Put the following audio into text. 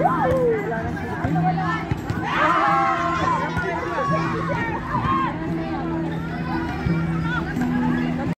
¡Vamos!